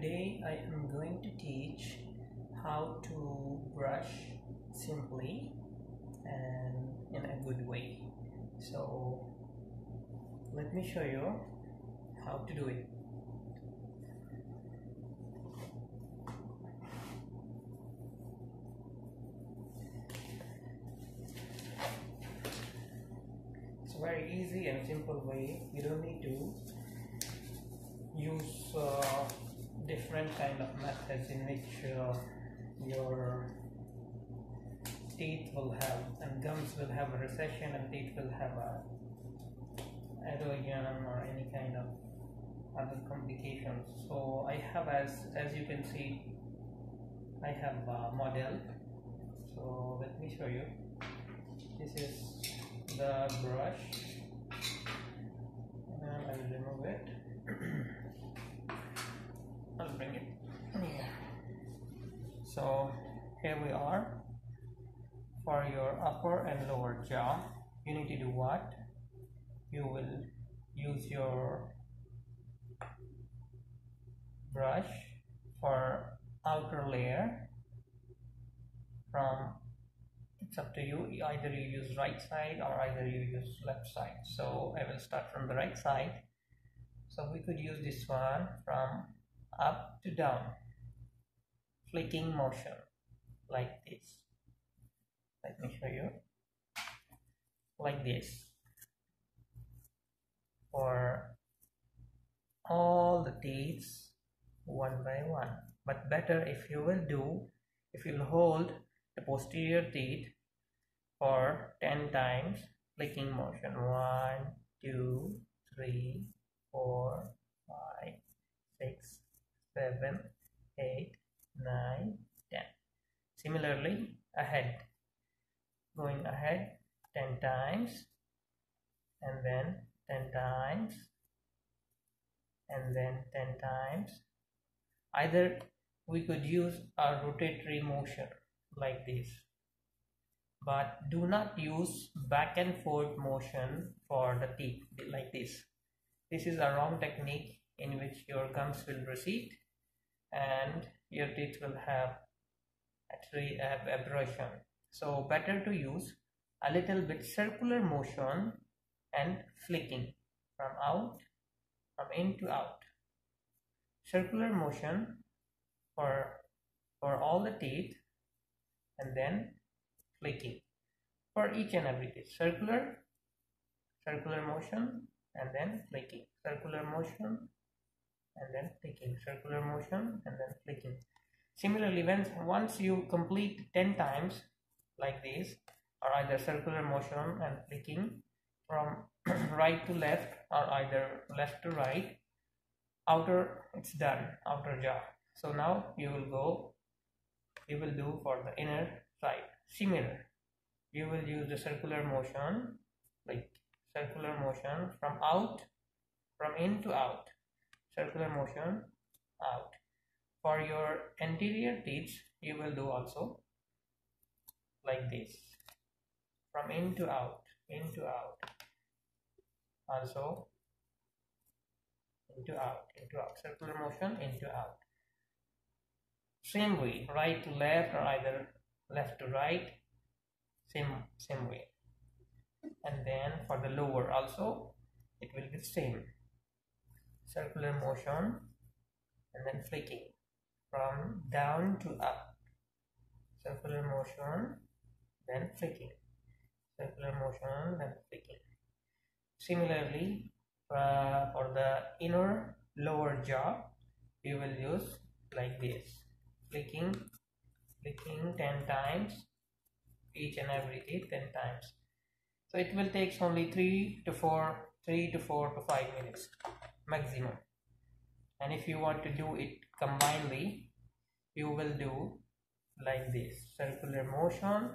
today I am going to teach how to brush simply and in a good way. So let me show you how to do it. It's a very easy and simple way. You don't need to use uh, different kind of methods in which uh, your teeth will have and gums will have a recession and teeth will have a erosion or any kind of other complications. So I have as as you can see I have a model. So let me show you. This is the brush and I will remove it I'll bring it here so here we are. For your upper and lower jaw you need to do what? You will use your brush for outer layer from it's up to you. Either you use right side or either you use left side. So I will start from the right side. So we could use this one from up to down flicking motion like this. Let me show you. Like this. For all the teeth one by one. But better if you will do if you'll hold the posterior teeth for 10 times flicking motion. 1 2 3 4 5 6 7 8 9 10 similarly ahead. Going ahead 10 times and then 10 times and then 10 times. Either we could use a rotatory motion like this but do not use back and forth motion for the teeth like this. This is a wrong technique in which your gums will recede and your teeth will have actually have abrasion. So better to use a little bit circular motion and flicking from out from in to out. Circular motion for for all the teeth and then flicking for each and every teeth. Circular circular motion and then flicking. Circular motion and then clicking. Circular motion and then clicking. Similarly when once you complete 10 times like this or either circular motion and clicking from right to left or either left to right outer it's done outer jaw. So now you will go you will do for the inner side. Similar you will use the circular motion like circular motion from out from in to out circular motion out. For your anterior teeth you will do also like this. From in to out in to out. Also into out into out. Circular motion into out. Same way right to left or either left to right. Same same way. And then for the lower also it will be same circular motion and then flicking from down to up. Circular motion then flicking. Circular motion then flicking. Similarly uh, for the inner lower jaw you will use like this. Flicking flicking 10 times each and every teeth 10 times. So it will take only 3 to 4 3 to 4 to 5 minutes maximum. And if you want to do it combinedly you will do like this. Circular motion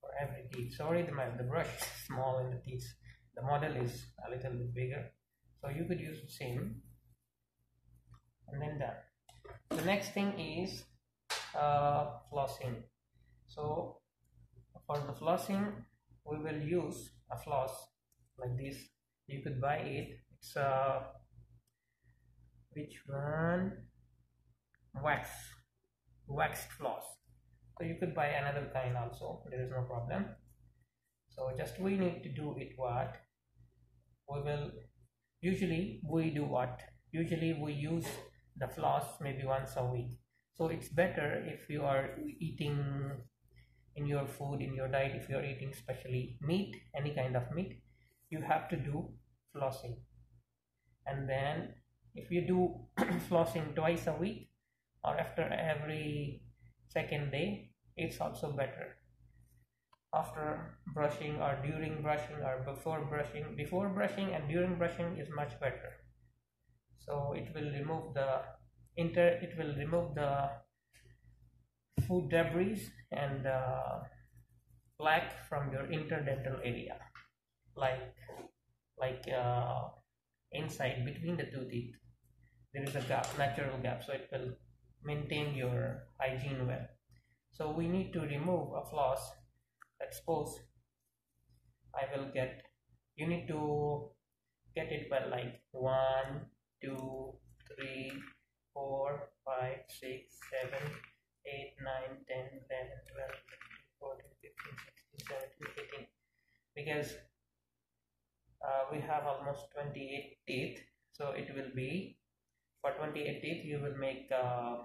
for every teeth. Sorry the, the brush is small in the teeth the model is a little bit bigger. So you could use the same and then done. The next thing is uh, flossing. So for the flossing we will use a floss like this. You could buy it. It's uh, which one? Wax. Waxed floss. So you could buy another kind also. There is no problem. So just we need to do it what? We will usually we do what? Usually we use the floss maybe once a week. So it's better if you are eating in your food in your diet if you're eating especially meat any kind of meat you have to do flossing. And then if you do flossing twice a week or after every second day it's also better. After brushing or during brushing or before brushing before brushing and during brushing is much better. So it will remove the inter it will remove the food debris and uh, plaque from your interdental area like like uh, inside between the two teeth there is a gap natural gap. So it will maintain your hygiene well. So we need to remove a floss let's suppose I will get you need to get it well like one two three four five six seven eight nine ten eleven twelve fourteen fifteen sixteen seventeen eighteen. Because uh, we have almost 28 teeth. So it will be for 28 teeth you will make uh,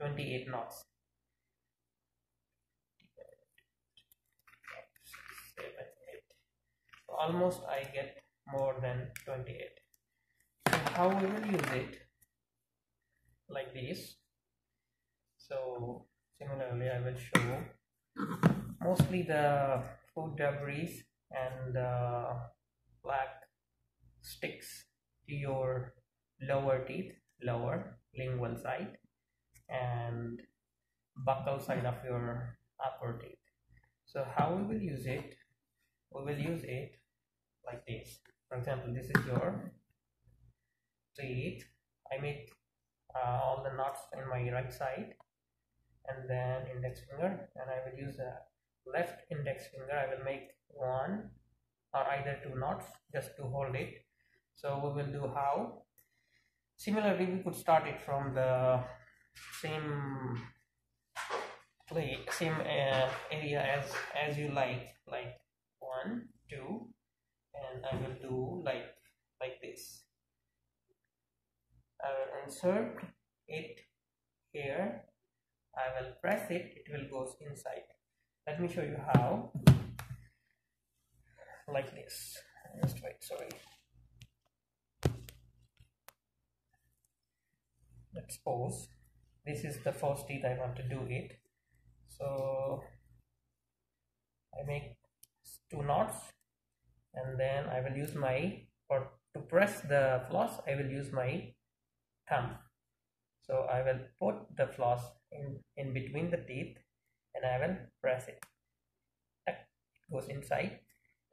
28 knots. So almost I get more than 28 so how we will use it? Like this. So similarly I will show. Mostly the food debris and uh, plaque sticks to your lower teeth lower lingual side and buccal side of your upper teeth. So how we will use it we will use it like this. For example this is your teeth. I make uh, all the knots in my right side and then index finger and I will use the left index finger. I will make one or either two knots just to hold it. So we will do how. Similarly we could start it from the same play same uh, area as as you like like one two and I will do like like this. I will insert it here. I will press it. It will goes inside. Let me show you how like this. Just wait sorry. Let's pause. This is the first teeth I want to do it. So I make two knots and then I will use my or to press the floss I will use my thumb. So I will put the floss in in between the teeth and I will press it. It goes inside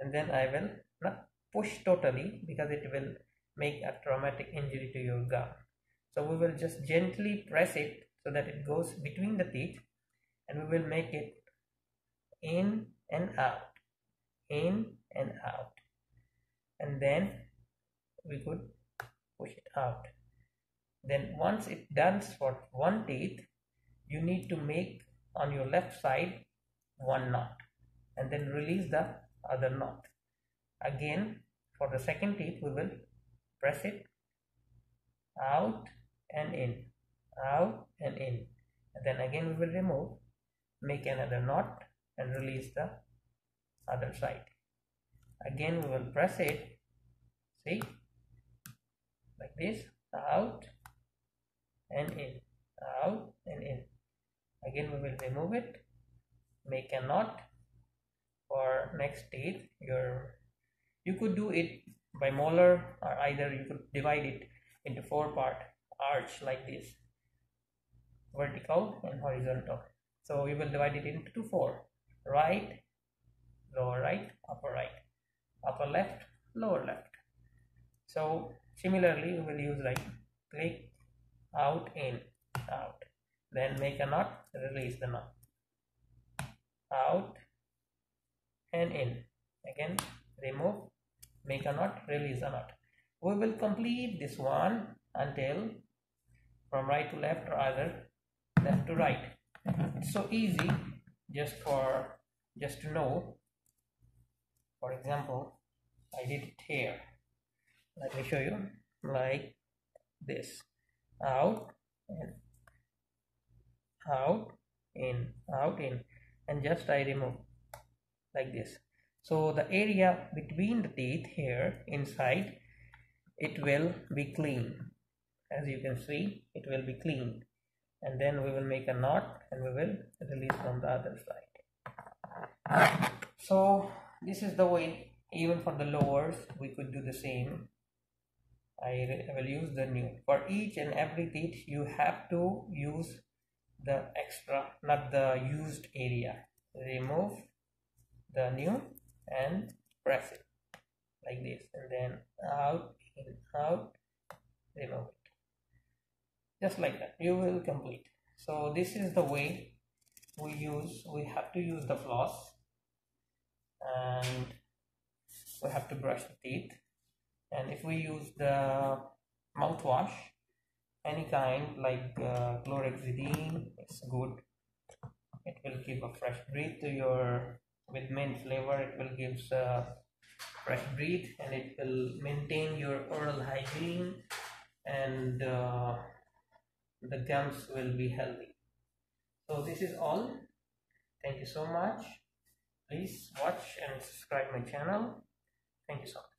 and then I will not push totally because it will make a traumatic injury to your gum so we will just gently press it so that it goes between the teeth and we will make it in and out in and out. And then we could push it out. Then once it done for one teeth you need to make on your left side one knot and then release the other knot. Again for the second teeth we will press it out and in out and in. And then again we will remove make another knot and release the other side. Again we will press it see like this out and in out and in. Again we will remove it make a knot for next teeth your you could do it by molar or either you could divide it into four part arch like this vertical and horizontal. So we will divide it into four right lower right upper right upper left lower left. So similarly we will use like click out in out then make a knot release the knot. Out and in again remove make a knot release a knot. We will complete this one until from right to left or either left to right. It's so easy just for just to know. For example I did it here. Let me show you like this. Out and out in out in. And just I remove like this. So the area between the teeth here inside it will be clean. As you can see it will be clean and then we will make a knot and we will release from the other side. So this is the way even for the lowers we could do the same. I will use the new. For each and every teeth you have to use the extra not the used area. Remove the new and press it like this and then out in out remove it just like that you will complete. So this is the way we use we have to use the floss and we have to brush the teeth. And if we use the mouthwash any kind like uh, chlorhexidine it's good. It will give a fresh breath to your with mint flavor it will give a fresh breath and it will maintain your oral hygiene and uh, the gums will be healthy. So this is all. Thank you so much. Please watch and subscribe my channel. Thank you so much